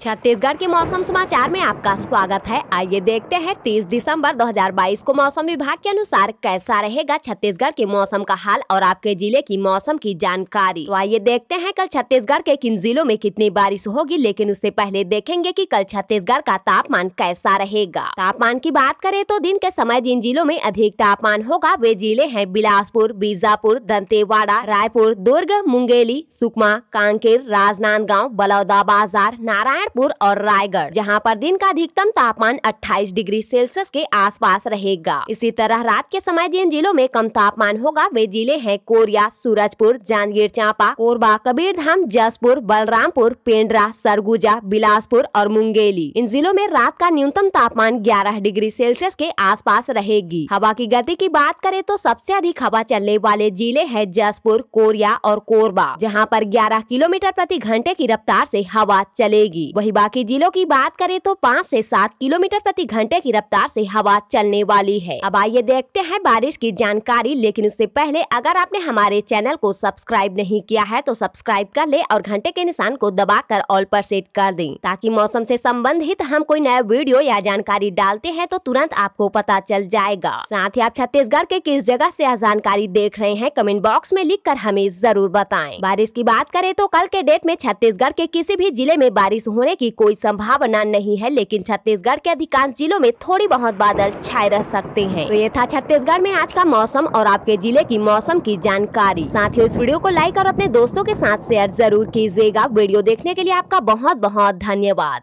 छत्तीसगढ़ के मौसम समाचार में आपका स्वागत है। आइए देखते हैं 30 दिसंबर 2022 को मौसम विभाग के अनुसार कैसा रहेगा छत्तीसगढ़ के मौसम का हाल और आपके ज़िले की मौसम की जानकारी। तो आइए देखते हैं कल छत्तीसगढ़ के किन जिलों में कितनी बारिश होगी, लेकिन उससे पहले देखेंगे कि कल छत्तीसगढ़ का तापमान कैसा रहेगा। तापमान की बात करें तो दिन के समय जिन जिलों में अधिक तापमान होगा, वे ज़िले है बिलासपुर, बीजापुर, दंतेवाड़ा, रायपुर, दुर्ग, मुंगेली, सुकमा, कांकेर, राजनांदगांव बलौदा बाज़ार नारायण नारायणपुर और रायगढ़, जहाँ पर दिन का अधिकतम तापमान 28 डिग्री सेल्सियस के आसपास रहेगा। इसी तरह रात के समय जिन जिलों में कम तापमान होगा, वे ज़िले हैं कोरिया, सूरजपुर, जांजगीर चांपा, कोरबा, कबीरधाम, जसपुर, बलरामपुर, पेंड्रा, सरगुजा, बिलासपुर और मुंगेली। इन जिलों में रात का न्यूनतम तापमान ग्यारह डिग्री सेल्सियस के आस रहेगी। हवा की गति की बात करें तो सबसे अधिक हवा चलने वाले ज़िले है जसपुर, कोरिया और कोरबा, जहाँ पर ग्यारह किलोमीटर प्रति घंटे की रफ्तार ऐसी हवा चलेगी। वही बाकी जिलों की बात करें तो पाँच से सात किलोमीटर प्रति घंटे की रफ्तार से हवा चलने वाली है। अब आइए देखते हैं बारिश की जानकारी, लेकिन उससे पहले अगर आपने हमारे चैनल को सब्सक्राइब नहीं किया है तो सब्सक्राइब कर ले और घंटे के निशान को दबाकर ऑल पर सेट कर दें। ताकि मौसम से संबंधित हम कोई नया वीडियो या जानकारी डालते हैं तो तुरंत आपको पता चल जाएगा। साथ ही आप छत्तीसगढ़ के किस जगह से यह जानकारी देख रहे हैं, कमेंट बॉक्स में लिख कर हमें ज़रूर बताएँ। बारिश की बात करें तो कल के डेट में छत्तीसगढ़ के किसी भी ज़िले में बारिश होने होने की कोई संभावना नहीं है, लेकिन छत्तीसगढ़ के अधिकांश जिलों में थोड़ी बहुत बादल छाए रह सकते हैं। तो ये था छत्तीसगढ़ में आज का मौसम और आपके ज़िले की मौसम की जानकारी। साथ ही इस वीडियो को लाइक और अपने दोस्तों के साथ शेयर ज़रूर कीजिएगा। वीडियो देखने के लिए आपका बहुत बहुत धन्यवाद।